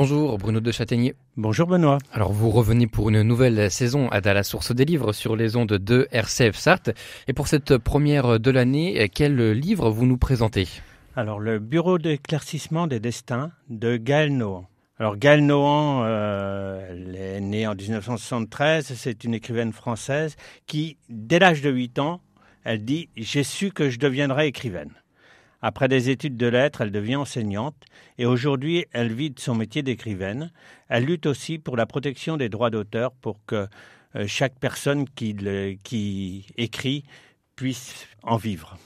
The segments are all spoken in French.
Bonjour Bruno de Châtaignier. Bonjour Benoît. Alors vous revenez pour une nouvelle saison à la source des livres sur les ondes de RCF Sarthe. Et pour cette première de l'année, quel livre vous nous présentez? Alors le Bureau d'éclaircissement des destins de Gaël Nohan. Alors Gaël Nohan, euh, elle est née en 1973, c'est une écrivaine française qui, dès l'âge de 8 ans, elle dit « j'ai su que je deviendrais écrivaine ». Après des études de lettres, elle devient enseignante et aujourd'hui, elle vit son métier d'écrivaine. Elle lutte aussi pour la protection des droits d'auteur pour que euh, chaque personne qui, qui écrit puisse en vivre.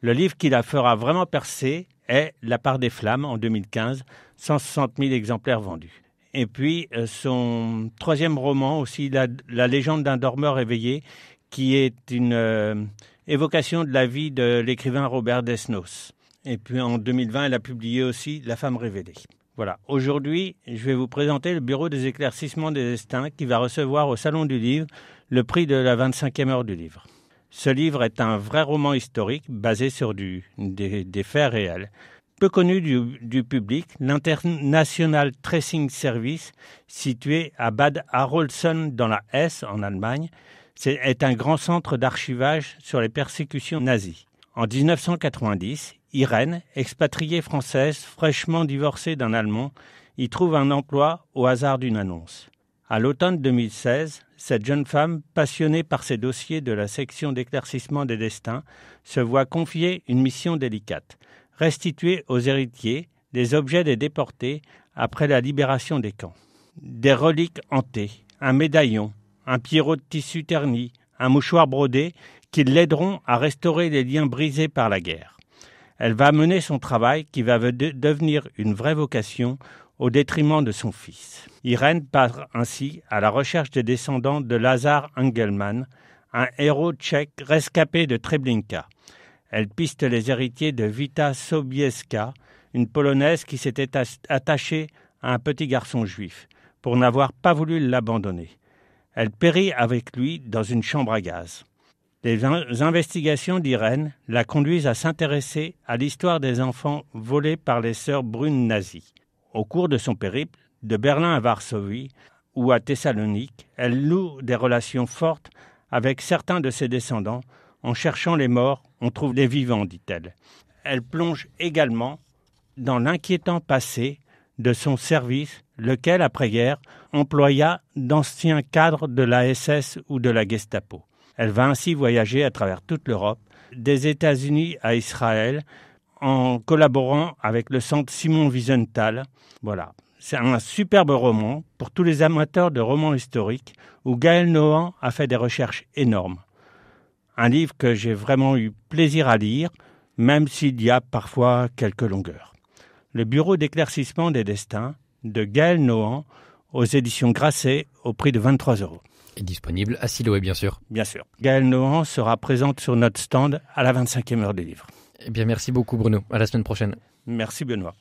Le livre qui la fera vraiment percer est La part des flammes en 2015, 160 000 exemplaires vendus. Et puis euh, son troisième roman aussi, La, légende d'un dormeur éveillé, qui est une euh, évocation de la vie de l'écrivain Robert Desnos. Et puis en 2020, elle a publié aussi La femme révélée. Voilà. Aujourd'hui, je vais vous présenter le Bureau des éclaircissements des destins qui va recevoir au Salon du Livre le prix de la 25e heure du livre. Ce livre est un vrai roman historique basé sur des, faits réels. Peu connu du, du public, l'International Tracing Service, situé à Bad Arolsen dans la Hesse en Allemagne, est un grand centre d'archivage sur les persécutions nazies. En 1990, Irène, expatriée française, fraîchement divorcée d'un Allemand, y trouve un emploi au hasard d'une annonce. À l'automne 2016, cette jeune femme, passionnée par ses dossiers de la section d'éclaircissement des destins, se voit confier une mission délicate restituer aux héritiers les objets des déportés après la libération des camps. Des reliques hantées, un médaillon, un pierrot de tissu terni, un mouchoir brodé qui l'aideront à restaurer les liens brisés par la guerre. Elle va mener son travail qui va devenir une vraie vocation au détriment de son fils. Irène part ainsi à la recherche des descendants de Lazar Engelman, un héros tchèque rescapé de Treblinka. Elle piste les héritiers de Vita Sobieska, une Polonaise qui s'était attachée à un petit garçon juif, pour n'avoir pas voulu l'abandonner. Elle périt avec lui dans une chambre à gaz. Les investigations d'Irène la conduisent à s'intéresser à l'histoire des enfants volés par les sœurs brunes nazies. Au cours de son périple, de Berlin à Varsovie ou à Thessalonique, elle loue des relations fortes avec certains de ses descendants. En cherchant les morts, on trouve les vivants, dit-elle. Elle plonge également dans l'inquiétant passé de son service, lequel, après-guerre, employa d'anciens cadres de la SS ou de la Gestapo. Elle va ainsi voyager à travers toute l'Europe, des États-Unis à Israël, en collaborant avec le centre Simon Wiesenthal. Voilà. C'est un superbe roman pour tous les amateurs de romans historiques où Gaël Nohan a fait des recherches énormes. Un livre que j'ai vraiment eu plaisir à lire, même s'il y a parfois quelques longueurs. Le Bureau d'éclaircissement des destins de Gaël Nohan aux éditions Grasset au prix de 23 euros est disponible à Siloé, bien sûr. Bien sûr. Gaëlle Nohan sera présente sur notre stand à la 25e heure des livres. Eh bien, merci beaucoup, Bruno. À la semaine prochaine. Merci, Benoît.